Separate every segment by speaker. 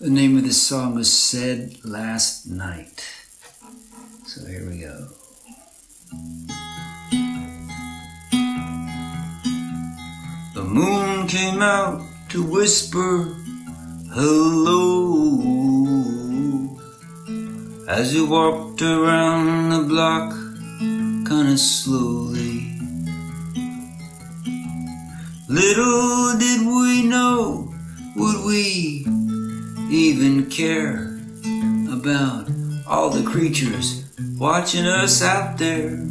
Speaker 1: The name of this song was Said Last Night. So here we go. The moon came out to whisper hello as you walked around the block kinda slowly. Little did we know, would we even care about all the creatures watching us out there?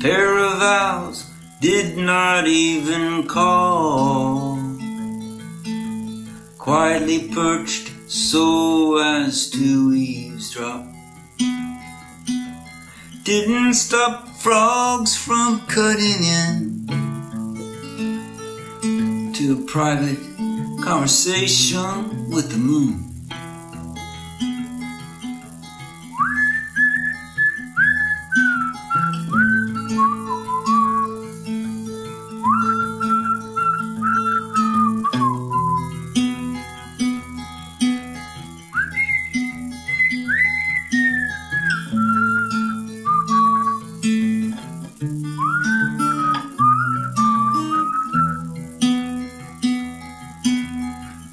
Speaker 1: Pair of owls did not even call, quietly perched so as to eavesdrop. Didn't stop frogs from cutting in to a private conversation with the moon.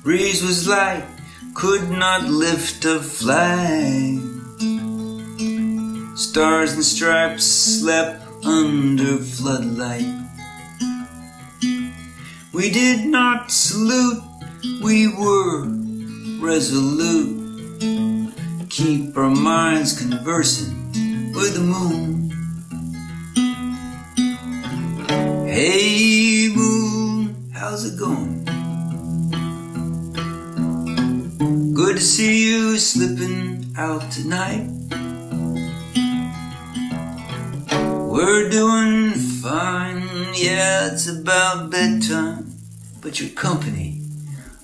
Speaker 1: Breeze was light, could not lift a flag. Stars and stripes slept under floodlight. We did not salute, we were resolute. Keep our minds conversing with the moon. Hey moon, how's it going? To see you slipping out tonight. We're doing fine, yeah, it's about bedtime, but your company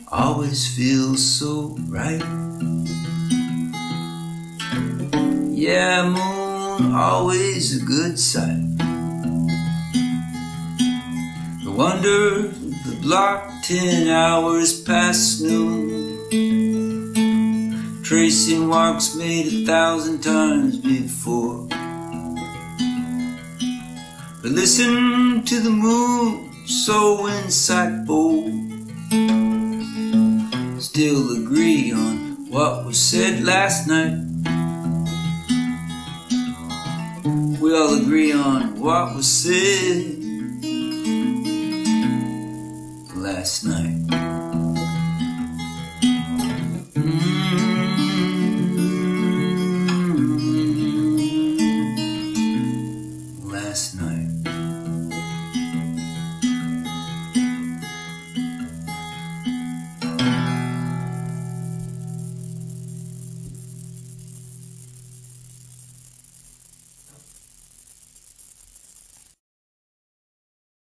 Speaker 1: always feels so right. Yeah, moon, always a good sight. No wonder the block ten hours past noon. Tracing walks made a thousand times before. But listen to the moon, so insightful. Still agree on what was said last night. We all agree on what was said last night.